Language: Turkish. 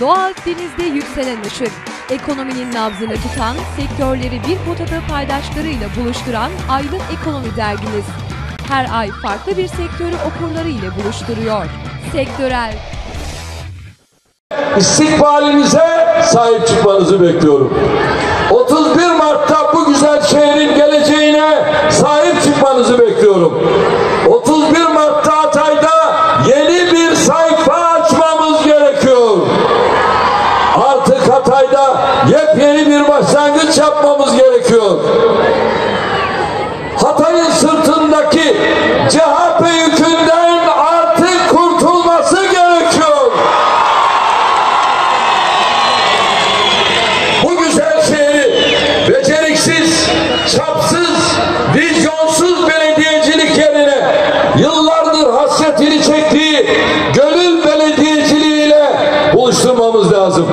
Doğu Akdeniz'de yükselen ışık, ekonominin nabzını tutan, sektörleri bir potada paydaşlarıyla buluşturan Aydın Ekonomi derginiz. Her ay farklı bir sektörü okurları ile buluşturuyor. Sektörel, istikbalinize sahip çıkmanızı bekliyorum. 31 Mart'ta bu güzel şehrin geleceğine sahip çıkmanızı bekliyorum. 31 Mart'ta Hatay'da yeni bir sayfa açmamız gerekiyor. Artık Hatay'da yepyeni bir başlangıç yapmamız gerekiyor. Hatay'ın sırtındaki CHP yükünden artık kurtulması gerekiyor. bu güzel şehri beceriksiz, çapsız, vizyonsuz belediyecilik yerine yıllardır hasretini çektiği gönül belediyeciliğiyle buluşturmamız lazım.